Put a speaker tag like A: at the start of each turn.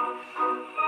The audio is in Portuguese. A: Música